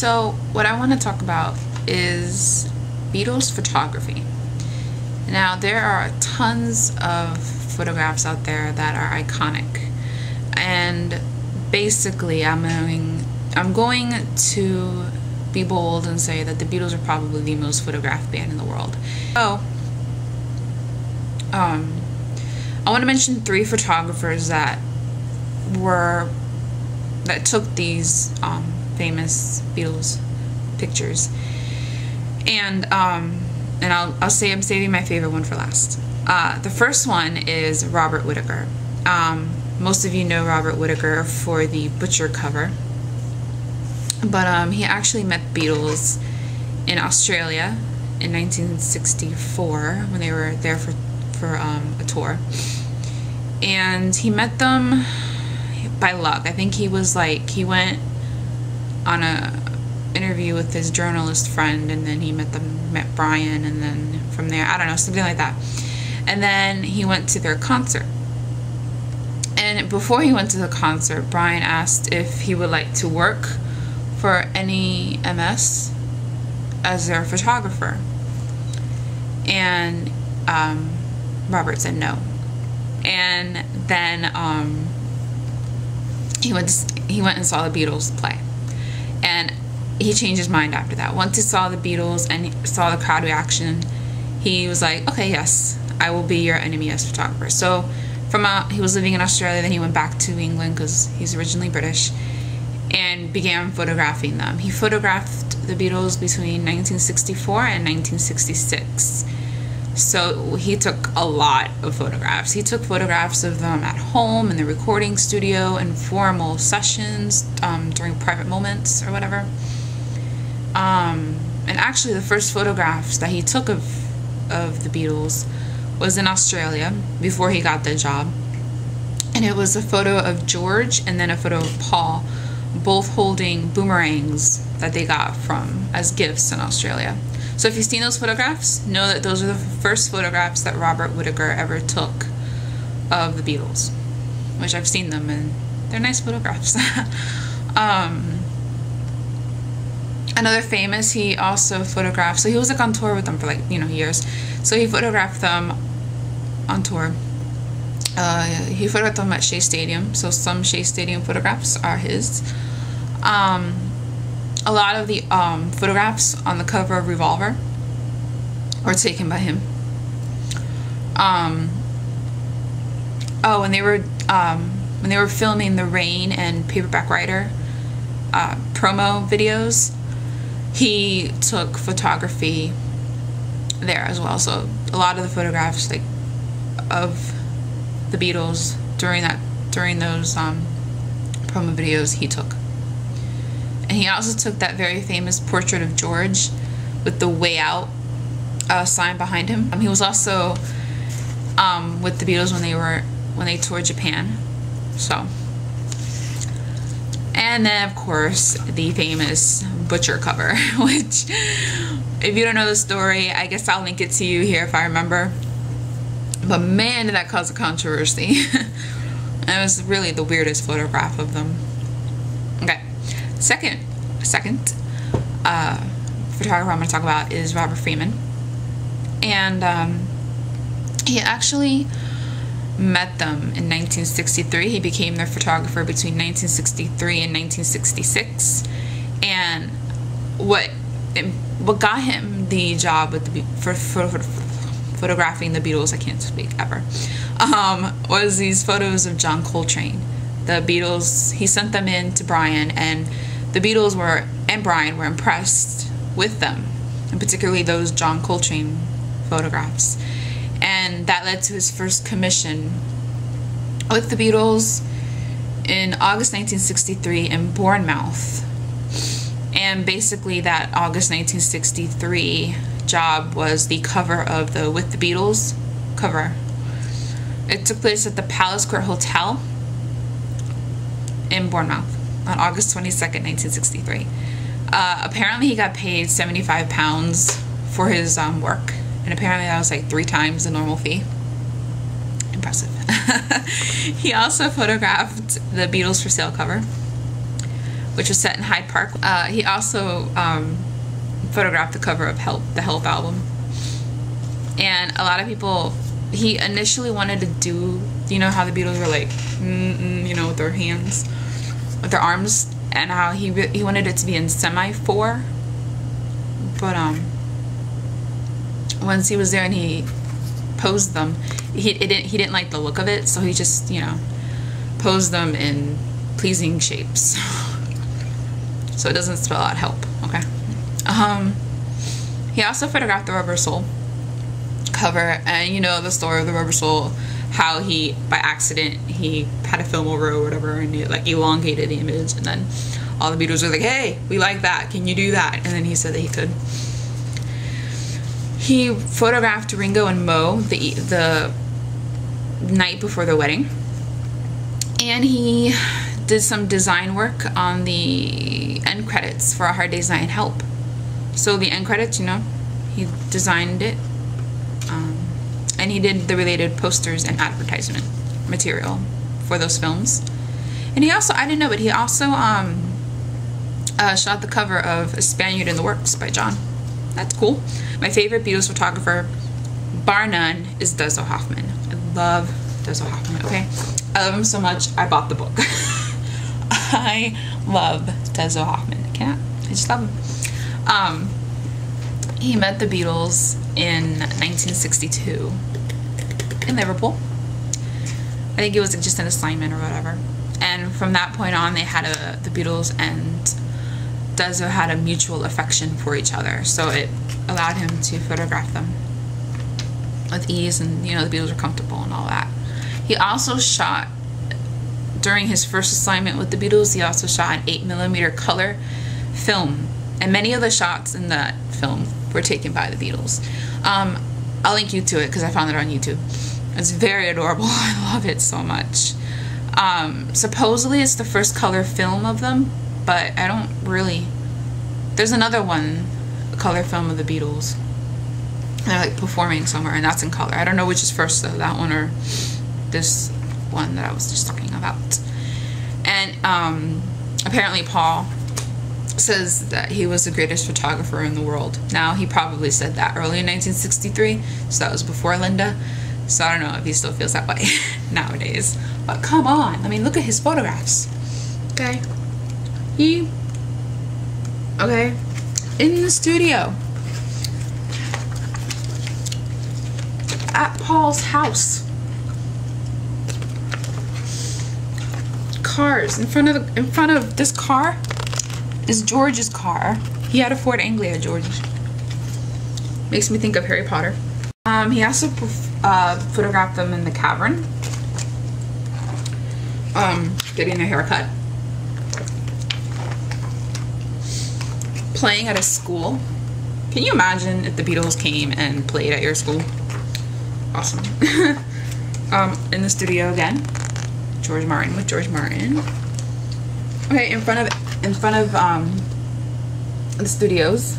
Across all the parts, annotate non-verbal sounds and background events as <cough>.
So, what I want to talk about is Beatles photography. Now, there are tons of photographs out there that are iconic, and basically, I'm going, I'm going to be bold and say that the Beatles are probably the most photographed band in the world. So, um, I want to mention three photographers that were that took these um, famous Beatles pictures, and um, and I'll I'll say I'm saving my favorite one for last. Uh, the first one is Robert Whitaker. Um, most of you know Robert Whitaker for the Butcher cover, but um, he actually met Beatles in Australia in 1964 when they were there for for um, a tour, and he met them by luck. I think he was like he went on a interview with his journalist friend, and then he met them met Brian, and then from there I don't know something like that, and then he went to their concert. And before he went to the concert, Brian asked if he would like to work for NEMS as their photographer. And um, Robert said no. And then um, he went to, he went and saw the Beatles play, he changed his mind after that. Once he saw the Beatles and saw the crowd reaction, he was like, "Okay, yes, I will be your NEMS photographer." So, from uh, he was living in Australia, then he went back to England because he's originally British, and began photographing them. He photographed the Beatles between 1964 and 1966 so he took a lot of photographs. He took photographs of them at home in the recording studio, informal sessions, um, during private moments or whatever. Um, and actually, the first photographs that he took of of the Beatles was in Australia before he got the job. And it was a photo of George and then a photo of Paul, both holding boomerangs that they got from as gifts in Australia. So if you've seen those photographs, know that those are the first photographs that Robert Whitaker ever took of the Beatles, which I've seen them and they're nice photographs. <laughs> um, another famous, he also photographed, so he was like on tour with them for like, you know, years. So he photographed them on tour. Uh, he photographed them at Shea Stadium, so some Shea Stadium photographs are his. Um, a lot of the um, photographs on the cover of Revolver were taken by him. Um, oh, when they were um, when they were filming the Rain and Paperback Writer uh, promo videos, he took photography there as well. So a lot of the photographs like of the Beatles during that during those um, promo videos he took. And he also took that very famous portrait of George with the way out uh, sign behind him. Um, he was also um, with the Beatles when they were when they toured Japan. So, and then of course the famous Butcher cover, <laughs> which if you don't know the story, I guess I'll link it to you here if I remember. But man, did that cause a controversy. <laughs> it was really the weirdest photograph of them. Okay. Second, second uh, photographer I'm going to talk about is Robert Freeman. And um, he actually met them in 1963. He became their photographer between 1963 and 1966. And what what got him the job with the for, for, for photographing the Beatles, I can't speak ever, um, was these photos of John Coltrane. The Beatles, he sent them in to Brian, and the Beatles were and Brian were impressed with them, and particularly those John Coltrane photographs. And that led to his first commission with the Beatles in August 1963 in Bournemouth. And basically, that August 1963 job was the cover of the With the Beatles cover. It took place at the Palace Court Hotel in Bournemouth on August 22nd, 1963. Uh, apparently, he got paid 75 pounds for his um, work, and apparently, that was like three times the normal fee. Impressive. <laughs> he also photographed the Beatles for Sale cover, which was set in Hyde Park. Uh, he also um, photographed the cover of Help, the Help album. And a lot of people, he initially wanted to do, you know how the Beatles were like, you know, with their hands, with their arms, and how he he wanted it to be in semaphore. But um, once he was there and he posed them, he didn't he didn't like the look of it, so he just you know posed them in pleasing shapes. <laughs> so it doesn't spell out help. Okay. Um, he also photographed the Rubber Soul cover, and you know the story of the Rubber Soul, how he by accident he had a film over or whatever, and it like elongated the image, and then all the Beatles were like, "Hey, we like that. Can you do that?" And then he said that he could. He photographed Ringo and Mo the the night before the wedding, and he did some design work on the end credits for A Hard Day's Night Help. So the end credits, you know, he designed it, um, and he did the related posters and advertisement material for those films. And he also, I didn't know, but he also um, uh, shot the cover of A Spaniard in the Works by John. That's cool. My favorite Beatles photographer, bar none, is Dezo Hoffmann. I love Dezo Hoffmann, okay? I love him so much, I bought the book. <laughs> I love Dezo Hoffmann. I can't, I just love him. Um, he met the Beatles in 1962 in Liverpool. I think it was just an assignment or whatever. And from that point on, they had a, the Beatles and Dezo had a mutual affection for each other. So it allowed him to photograph them with ease and, you know, the Beatles were comfortable and all that. He also shot during his first assignment with the Beatles, he also shot an 8 millimeter color film, and many of the shots in that film were taken by the Beatles. Um, I'll link you to it because I found it on YouTube. It's very adorable. <laughs> I love it so much. Um, supposedly, it's the first color film of them, but I don't really. There's another one, color film of the Beatles. They're like performing somewhere, and that's in color. I don't know which is first though, that one or this one that I was just talking about. And um, apparently, Paul says that he was the greatest photographer in the world. Now, he probably said that early in 1963, so that was before Linda. So I don't know if he still feels that way <laughs> nowadays. But come on, I mean, look at his photographs. Okay? He, okay, in the studio at Paul's house. Cars in front of the, in front of this car is George's car. He had a Ford Anglia, George. Makes me think of Harry Potter. Um, he also uh, photographed them in the cavern. Um, getting a haircut. Playing at a school. Can you imagine if the Beatles came and played at your school? Awesome. <laughs> um, in the studio again. George Martin with George Martin. Okay, in front of in front of um, the studios.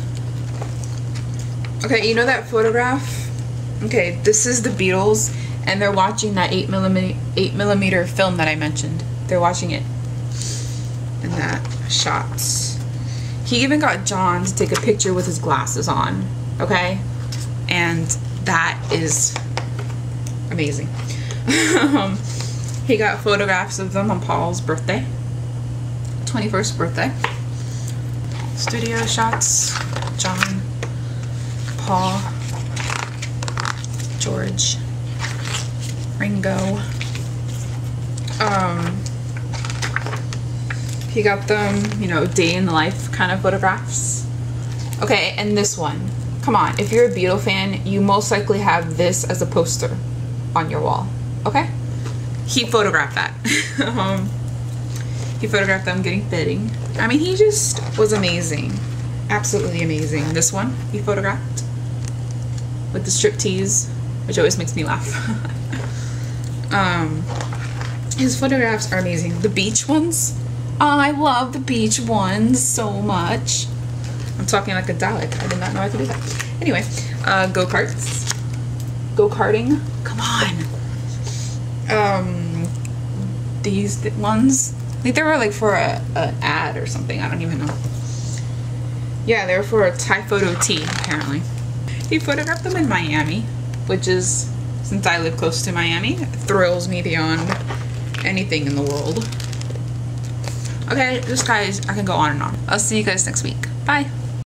Okay, you know that photograph? Okay, this is the Beatles, and they're watching that eight millimeter eight millimeter film that I mentioned. They're watching it in that shots. He even got John to take a picture with his glasses on. Okay, and that is amazing. um, <laughs> he got photographs of them on Paul's birthday, 21st birthday. Studio shots, John, Paul, George, Ringo. Um, he got them, you know, day in the life kind of photographs. Okay, and this one. Come on, if you're a Beatle fan, you most likely have this as a poster on your wall. Okay? he photographed that. <laughs> um, he photographed them getting fitting. I mean, he just was amazing. Absolutely amazing. This one he photographed with the striptease, which always makes me laugh. <laughs> um, his photographs are amazing. The beach ones, I love the beach ones so much. I'm talking like a Dalek. I did not know I could do that. Anyway, uh, go karts, go karting. Come on um, these ones I think they were like for a, a ad or something. I don't even know. Yeah, they were for a Thai photo apparently. He photographed them in Miami, which is, since I live close to Miami, thrills me beyond anything in the world. Okay, just guys, I can go on and on. I'll see you guys next week. Bye.